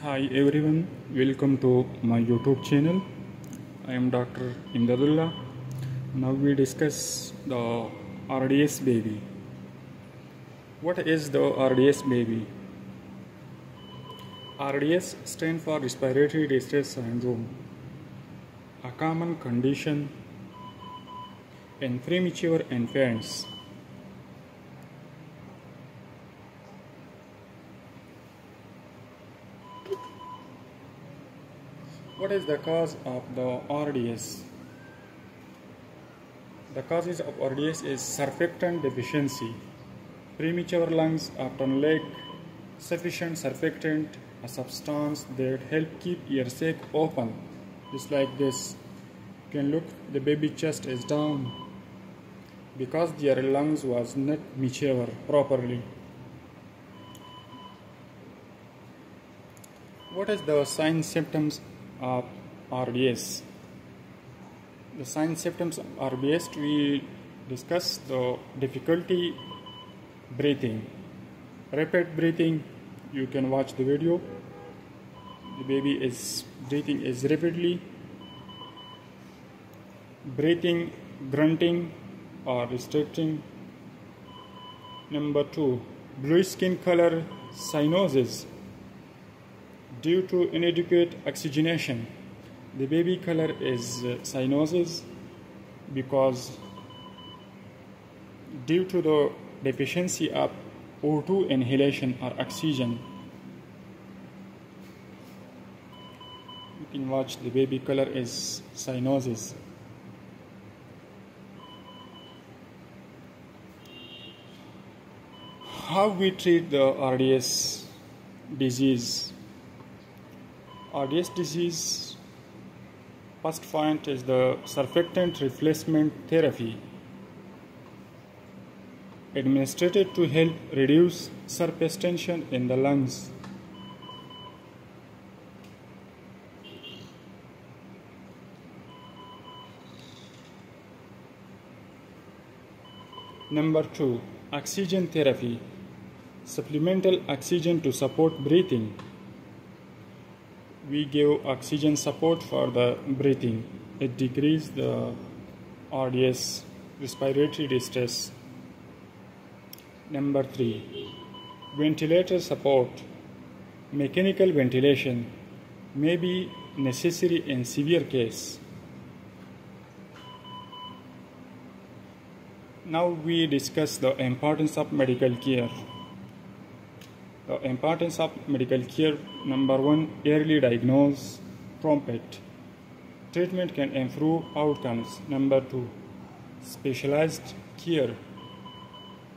Hi everyone, welcome to my YouTube channel. I am Dr. Imdadullah. Now we discuss the RDS baby. What is the RDS baby? RDS stands for Respiratory Distress Syndrome, a common condition in premature infants. What is the cause of the RDS? The causes of RDS is surfactant deficiency. Premature lungs often lack sufficient surfactant, a substance that help keep your sac open. Just like this. You can look the baby chest is down because their lungs was not mature properly. What is the sign symptoms RDS? The sign symptoms RDS we discuss the difficulty breathing, rapid breathing. You can watch the video. The baby is breathing is rapidly. Breathing, grunting, or retracting. Number two, blue skin color cyanosis due to inadequate oxygenation. The baby color is uh, cyanosis because due to the deficiency of O2 inhalation or oxygen. You can watch the baby color is cyanosis. How we treat the RDS disease? RDS disease first point is the surfactant replacement therapy. Administered to help reduce surface tension in the lungs. Number 2 Oxygen therapy. Supplemental oxygen to support breathing we give oxygen support for the breathing. It decreases the RDS respiratory distress. Number three, ventilator support. Mechanical ventilation may be necessary in severe case. Now we discuss the importance of medical care. The importance of medical care number one, early diagnose, prompt. Treatment can improve outcomes. Number two, specialized care.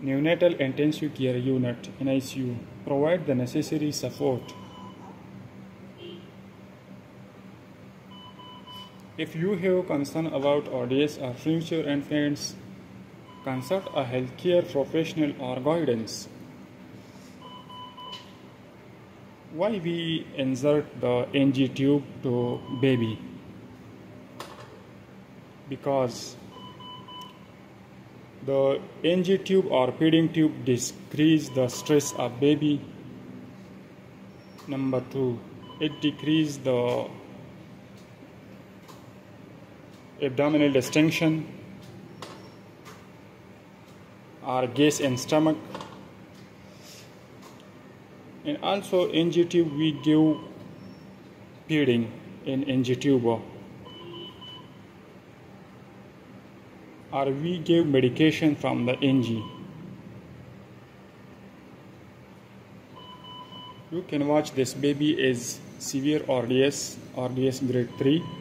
Neonatal intensive care unit NICU provide the necessary support. If you have concern about RDS or future infants, consult a healthcare professional or guidance. Why we insert the NG tube to baby? Because the NG tube or feeding tube decrease the stress of baby. Number two it decrease the abdominal distension or gas in stomach and also NG tube we give feeding in NG tube or we give medication from the NG you can watch this baby is severe RDS RDS grade 3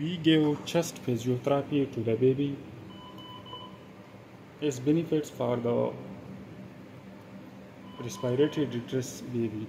we give chest physiotherapy to the baby. Its benefits for the respiratory distress baby